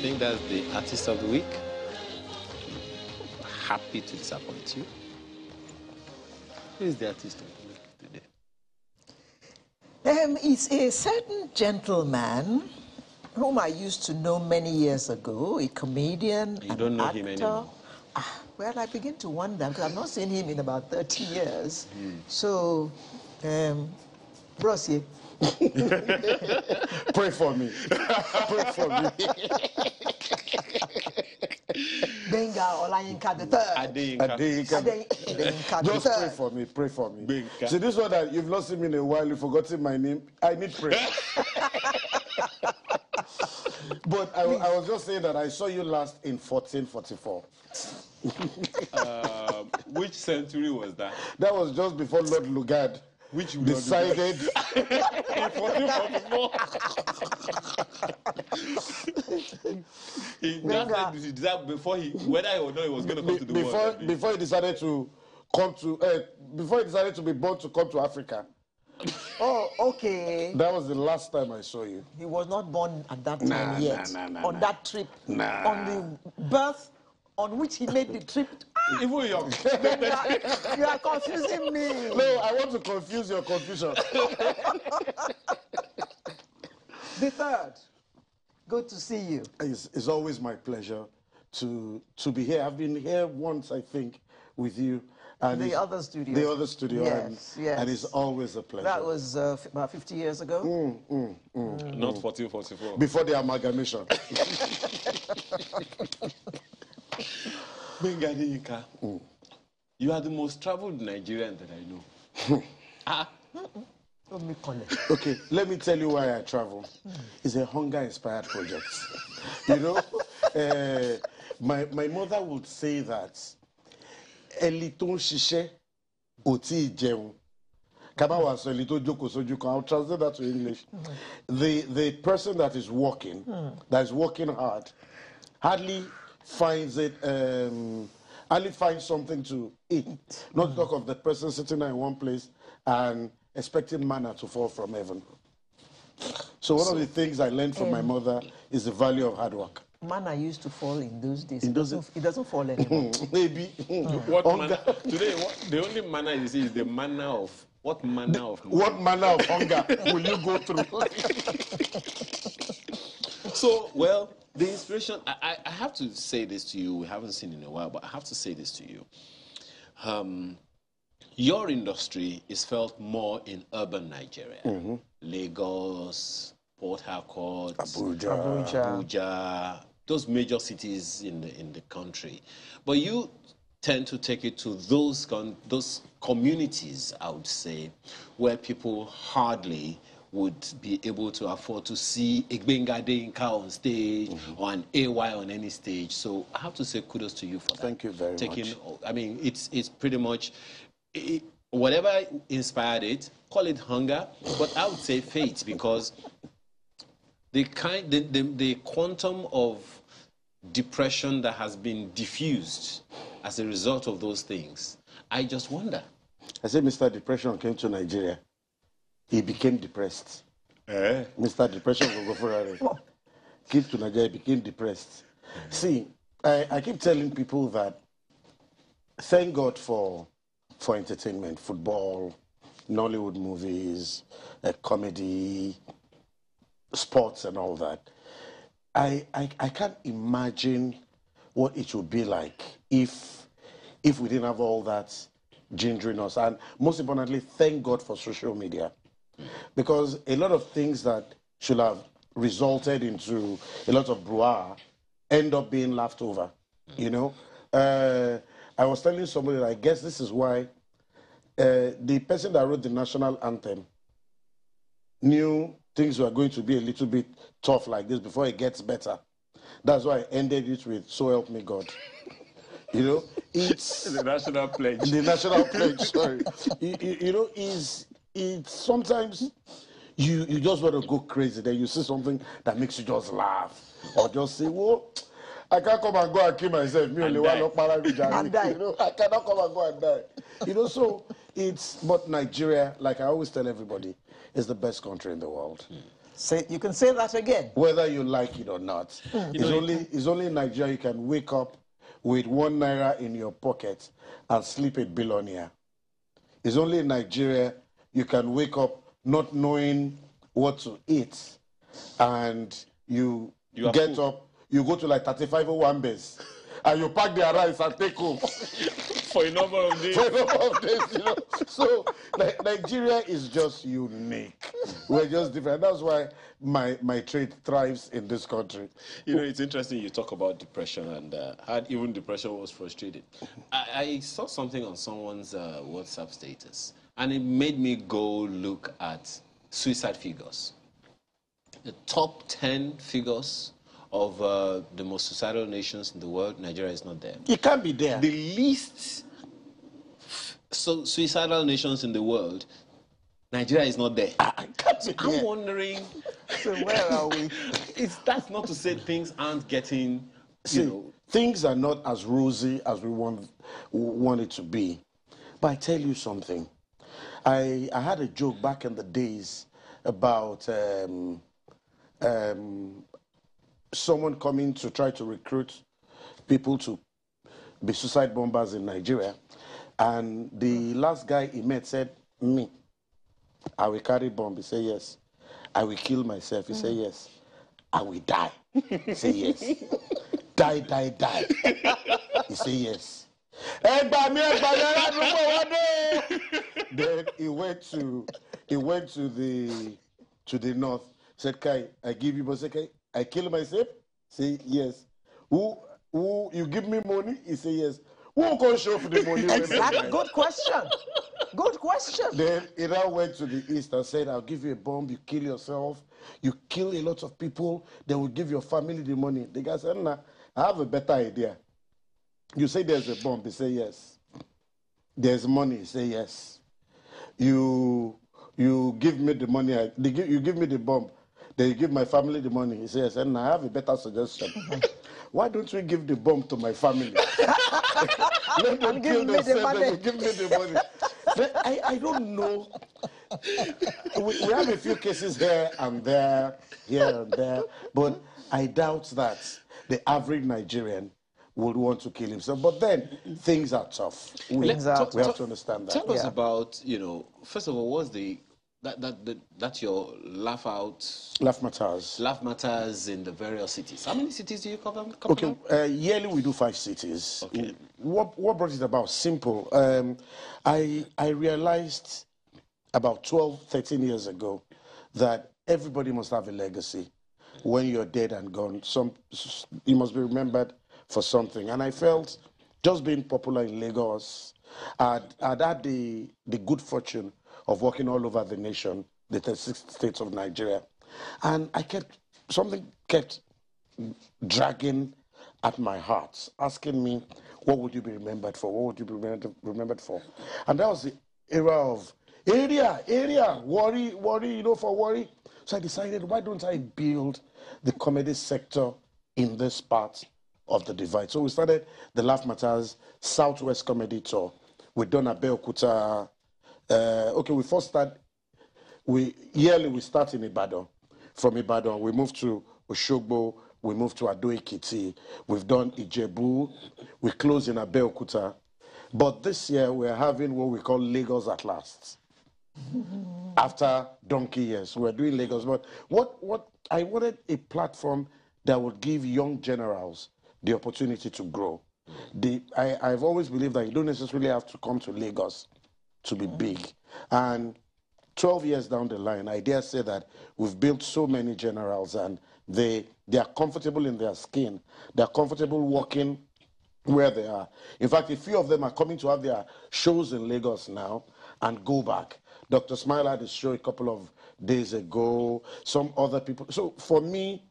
think that's the artist of the week. Happy to disappoint you. Who is the artist of the week today? Um, it's a certain gentleman whom I used to know many years ago, a comedian, You don't know actor. him anymore? Ah, well, I begin to wonder because I've not seen him in about 30 years. Hmm. So, um, Brosie, Pray for me. Pray for me. Gbenga Olayinka the third. Adeyinka. Adeyinka. Ade- Adeyinka the Just pray for me. Pray for me. Benka. See, this one that you've not seen me in a while, you've forgotten my name. I need prayer. but I, I was just saying that I saw you last in 1444. Uh, which century was that? That was just before Lord Lugard Which Lord decided. He Gbenga. just said that before he, whether or not he was going to come to the before, world. Before he decided to come to, uh, before he decided to be born to come to Africa. Oh, okay. That was the last time I saw you. He was not born at that Nah, time yet. nah, nah, nah, on nah. that trip. Nah. On the birth on which he made the trip. Even young. You are confusing me. No, I want to confuse your confusion. The third. Good to see you. It's, it's always my pleasure to to be here. I've been here once, I think, with you. And The other studio. The other studio. Yes, and, yes. and it's always a pleasure. That was uh, f- about 50 years ago. Mm, mm, mm, Not 1444. Before the amalgamation. Gbenga Adeyinka, you are the most traveled Nigerian that I know. ah, Let me call it. okay, let me tell you why I travel. It's a hunger-inspired project. you know, uh, my, my mother would say that, ẹni tó ń ṣiṣẹ́ ò tí ì jẹun. Kabawa sọ ẹni tó jókòó sójú kan, I'll translate that to English. The, the person that is working, that is working hard, hardly finds it, um, hardly finds something to eat. Not to talk of the person sitting there in one place and expecting manna to fall from heaven. So one of the things I learned from my mother is the value of hard work. Manna used to fall in those days. In it, doesn't, it doesn't fall anymore. Maybe. what Hunger. Today, what, the only manna you see is the manner of what manner of What manner of hunger will you go through? So, well, the inspiration, I, I, I have to say this to you. We haven't seen in a while, but I have to say this to you. Um, your industry is felt more in urban Nigeria. Lagos, Port Harcourt, Abuja. Abuja. Abuja, those major cities in the in the country. But you tend to take it to those con- those communities, I would say, where people hardly would be able to afford to see Gbenga Adeyinka on stage mm-hmm. or an AY on any stage. So I have to say kudos to you for that. Thank you very Taking, much. I mean, it's it's pretty much it, whatever inspired it. Call it hunger, but I would say fate because the kind the, the, the quantum of depression that has been diffused as a result of those things i just wonder I said Mr. Depression came to Nigeria. He became depressed. Mr. Depression will go for Came to Nigeria, he became depressed. See, I, I keep telling people that thank God for for entertainment, football, Nollywood movies, uh, comedy, sports, and all that. I, I I can't imagine what it would be like if if we didn't have all that gingering us. And most importantly, thank God for social media. Because a lot of things that should have resulted into a lot of brouhaha end up being laughed over. You know? Uh, I was telling somebody I guess this is why uh, the person that wrote the national anthem knew things were going to be a little bit tough like this before it gets better. That's why I ended it with "So help me God." You know, it's the national pledge the national pledge. Sorry, you, you, you know, is it's sometimes you you just want to go crazy. Then you see something that makes you just laugh or just say, "Well, I can't come and go and kill myself." Me only one up para mi jare." And die. You know, I cannot come and go and die. You know, so it's but Nigeria, like I always tell everybody, is the best country in the world. Say, you can say that again. Whether you like it or not. Mm. It's, only, it's only in Nigeria you can wake up with one naira in your pocket and sleep a billionaire. It's only in Nigeria you can wake up not knowing what to eat and you, you get up, you go to like 35 Wambes and you pack their rice and take home. For a number of days. For a number of days, you know. So like, Nigeria is just unique. We're just different. That's why my, my trade thrives in this country. You know, it's interesting you talk about depression and uh, how even depression was frustrated. I, I saw something on someone's uh, WhatsApp status and it made me go look at suicide figures. The top 10 figures of uh, the most suicidal nations in the world, Nigeria is not there. It can't be there. The least so suicidal nations in the world, Nigeria is not there. I, can't be I'm wondering. So where are we? It's that's not to say things aren't getting. See, know, things are not as rosy as we want want it to be. But I tell you something. I I had a joke back in the days about um, um, someone coming to try to recruit people to be suicide bombers in Nigeria. And the last guy he met said, Me, I will carry bomb. He said, Yes. I will kill myself. He said, Yes. I will die. He said, Yes. die, die, die. He said, Yes. Then he went to he went to the to the north. Said, Kai, I give you, but said, Kai, I kill myself? Say yes. Who who you give me money? He say yes. Who can show for the money? exactly. Good question. Good question. Then he now went to the east and said, I'll give you a bomb, you kill yourself, you kill a lot of people, they will give your family the money. The guy said, nah, I have a better idea. You say there's a bomb, he say yes. There's money, he say yes. You you give me the money, I, you give me the bomb, they give my family the money. He says, and I have a better suggestion. Why don't we give the bomb to my family? Let them kill themselves and give me the money. I, I don't know. We, we have a few cases here and there, here and there, but I doubt that the average Nigerian would want to kill himself. But then things are tough. We, exactly. we have to understand that. Tell us about, you know, first of all, what's the that, that, that, that's your laugh out. Laugh matters. Laugh matters in the various cities. How many cities do you cover? okay, uh, yearly we do five cities. Okay. What, what brought it about? Simple. Um, I, I realized about 12, 13 years ago that everybody must have a legacy. When you're dead and gone, some, you must be remembered for something. And I felt just being popular in Lagos, I'd, I'd had the, the good fortune of working all over the nation, the 36 states of Nigeria. And I kept, something kept dragging at my heart, asking me, what would you be remembered for? What would you be remembered for? And that was the era of area, area, worry, worry, you know, for worry. So I decided, why don't I build the comedy sector in this part of the divide? So we started the Laugh Matters Southwest Comedy Tour. We've done Abeokuta, uh, okay, we first start, we yearly we start in Ibadan. From Ibadan, we move to Oshogbo, we move to Ado Ekiti, we've done Ijebu, we close in Abeokuta. But this year we're having what we call Lagos at last. After donkey years, we're doing Lagos. But what, what I wanted a platform that would give young generals the opportunity to grow. The, I, I've always believed that you don't necessarily have to come to Lagos to be big. And 12 years down the line, I dare say that we've built so many generals and they, they are comfortable in their skin. They're comfortable walking where they are. In fact, a few of them are coming to have their shows in Lagos now and go back. Dr. Smile had his show a couple of days ago, some other people. So for me,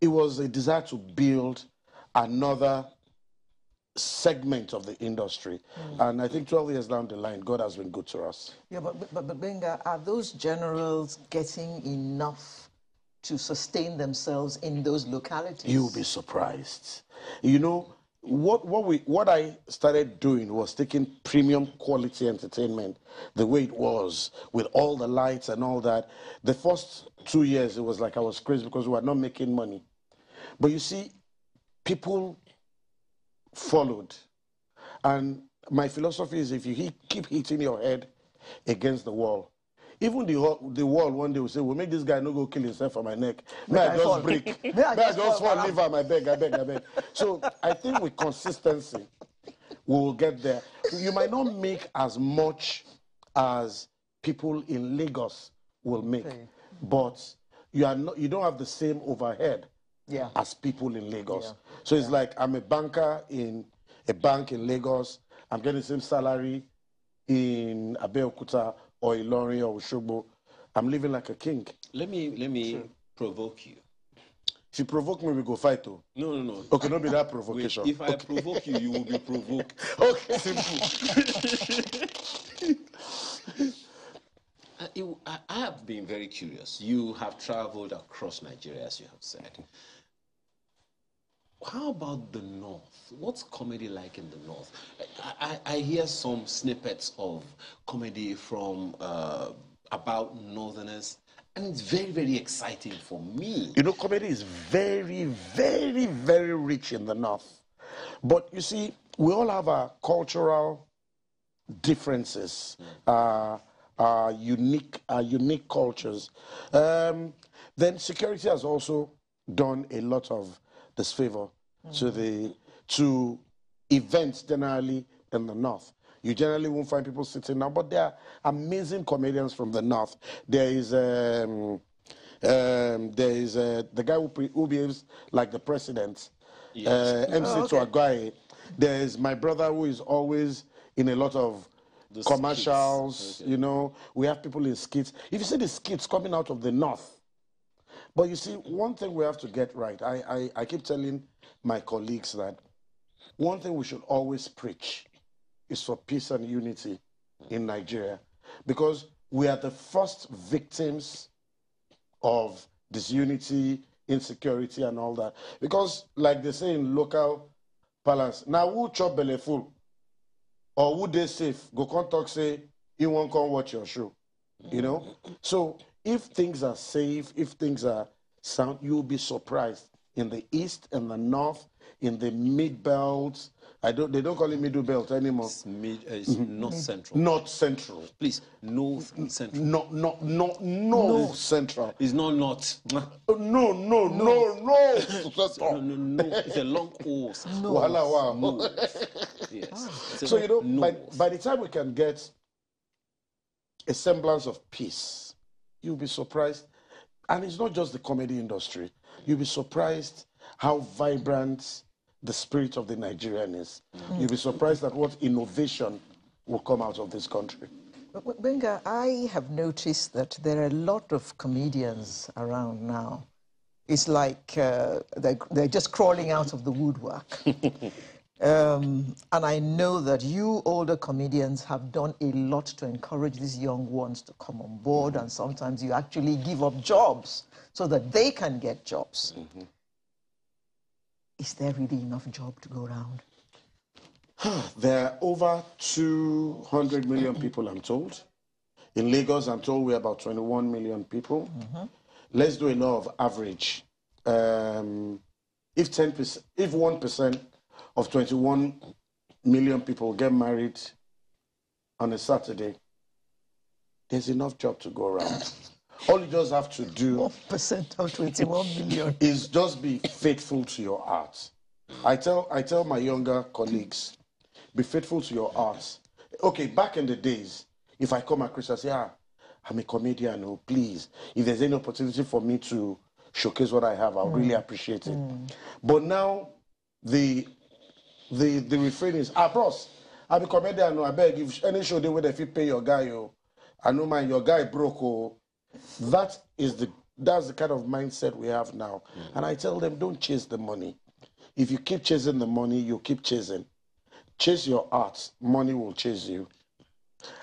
it was a desire to build another segment of the industry. Mm. And I think 12 years down the line, God has been good to us. Yeah, but, but, but Gbenga, are those generals getting enough to sustain themselves in those localities? You'll be surprised. You know, what what we what I started doing was taking premium quality entertainment the way it was with all the lights and all that. The first two years it was like I was crazy because we were not making money. But you see, people followed. And my philosophy is if you keep hitting your head against the wall, even the the wall one day will say, "Well, make this guy no go kill himself on my neck. May I, I just break. May I just, just fall, leave him. I beg, I beg, I beg." so I think with consistency, we will get there. You might not make as much as people in Lagos will make, okay. but you are not. You don't have the same overhead yeah. as people in Lagos. Yeah. So it's yeah. like I'm a banker in a bank in Lagos. I'm getting the same salary in Abeokuta or Ilorin or Osogbo, I'm living like a king. Let me let me sure. provoke you. If you provoke me, we go fight too. No, no, no. Okay, not be that provocation. Wait, if I okay. provoke you, you will be provoked. okay. Simple. I, I have been very curious. You have traveled across Nigeria, as you have said. How about the North? What's comedy like in the North? I, I, I hear some snippets of comedy from uh, about Northerners, and it's very, very exciting for me. You know, comedy is very, very, very rich in the North. But you see, we all have our cultural differences, mm. uh, our unique, our unique cultures. Um, then security has also done a lot of disfavor mm. to the to events generally in the north. You generally won't find people sitting now, but there are amazing comedians from the north. There is um, um, there is uh, the guy who, who behaves like the president, yes. uh, MC oh, okay. There is my brother who is always in a lot of the commercials. Okay. You know, we have people in skits. If you see the skits coming out of the north, but you see, one thing we have to get right. I, I, I keep telling my colleagues that one thing we should always preach is for peace and unity in Nigeria because we are the first victims of disunity, insecurity, and all that. Because, like they say in local balance, now who chop belly full or would they safe go come talk say he won't come watch your show, you know. So if things are safe, if things are sound, you'll be surprised in the east and the north, in the mid belt. I don't. They don't call it middle belt anymore. It's, mid, uh, it's mm-hmm. north central. North central. Please, north central. No, no, no, north central. It's not north. No, no, no, no, no. no, no, no. It's a long course. No. Wow, wow. Yes. So you know, by, by the time we can get a semblance of peace, you'll be surprised. And it's not just the comedy industry. You'll be surprised how vibrant the spirit of the Nigerian is. Mm. You'll be surprised at what innovation will come out of this country. Gbenga, I have noticed that there are a lot of comedians around now. It's like uh, they're, they're just crawling out of the woodwork. Um, and I know that you older comedians have done a lot to encourage these young ones to come on board, and sometimes you actually give up jobs so that they can get jobs. Mm -hmm. Is there really enough job to go around? there are over 200 million people, I'm told. In Lagos, I'm told we're about 21 million people. Mm -hmm. Let's do a law of average. Um, if 10%, if 1% of 21 million people get married on a Saturday, there's enough job to go around. All you just have to do 1% of 21 million is just be faithful to your art. I tell I tell my younger colleagues, be faithful to your art. Okay, back in the days, if I come across and say, ah, I'm a comedian, oh please, if there's any opportunity for me to showcase what I have, I'll mm. really appreciate it. Mm. But now the the the refrain is ah bros i be comedian o abeg if any show dey wey dem fit pay your guy o i no mind your guy broke o that is the that's the kind of mindset we have now. Mm. and i tell them don't chase the money. If you keep chasing the money you keep chasing. Chase your art. Money will chase you.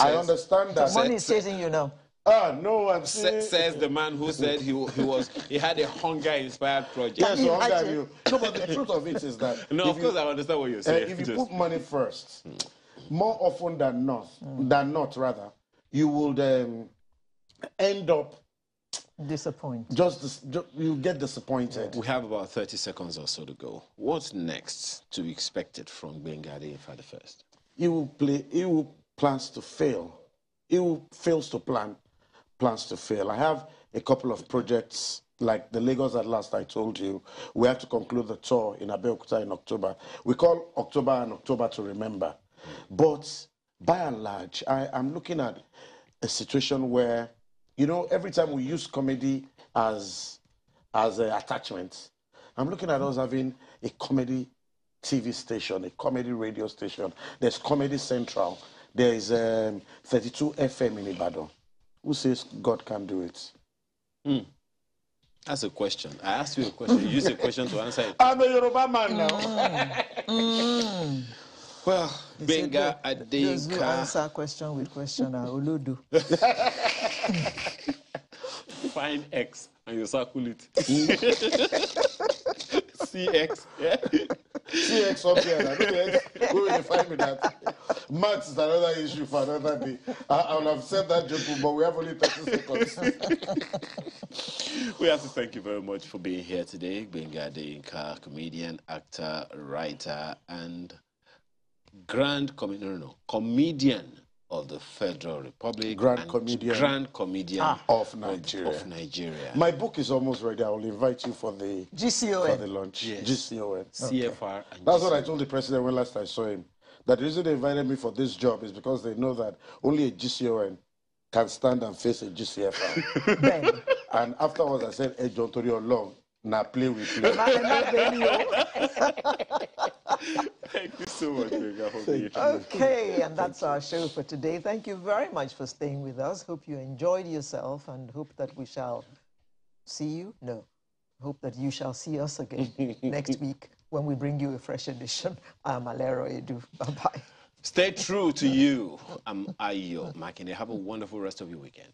I understand that. The money is chasing you now Ah, no, I'm saying. says the man who said he, he was he had a hunger-inspired project. Yes, so hunger. You, no, but the truth of it is that. No, of course you, I understand what you're saying. Uh, if you Just, put money first, more often than not, mm. than not rather, you would um, end up disappointed. Just, just, you get disappointed. We have about 30 seconds or so to go. What's next to be expected from Bengadi for the first? He will play. He will plans to fail. He will fails to plan, plans to fail. I have a couple of projects like the Lagos at last I told you, we have to conclude the tour in Abeokuta in October. We call October and October to remember. But by and large, I, am looking at a situation where, you know, every time we use comedy as as an attachment, I'm looking at us having a comedy TV station, a comedy radio station. There's Comedy Central. There is um, 32 FM in Ibadan. Who says God can do it? Mm. That's a question. I asked you a question. You used a question to answer it. I'm a Yoruba man now. Mm. Mm. Well, Benga Adeka. Those who answer question with question are Uludu. Find X and you circle it. CX. Yeah. CX up here. Where will you find me that? Maths is another issue for another day. I, I would have said that joke, but we have only 30 seconds. we have to thank you very much for being here today. being Gbenga Adeyinka, comedian, actor, writer, and grand com- no, no, no, comedian of the Federal Republic. Grand comedian. Grand comedian ah, of Nigeria. Of, Nigeria. My book is almost ready. I will invite you for the GCON. For the launch. Yes. GCON. CFR. Okay. That's what I told the president when last I saw him. That the reason they invited me for this job is because they know that only a GCON can stand and face a GCFR. and afterwards I said, Hey John Torio long. Now play with play. Thank you so much, Okay, and that's our show for today. Thank you very much for staying with us. Hope you enjoyed yourself and hope that we shall see you. No, hope that you shall see us again next week when we bring you a fresh edition. I'm Alero Edu. Bye bye. Stay true to you. I'm Ayo Makinde. Have a wonderful rest of your weekend.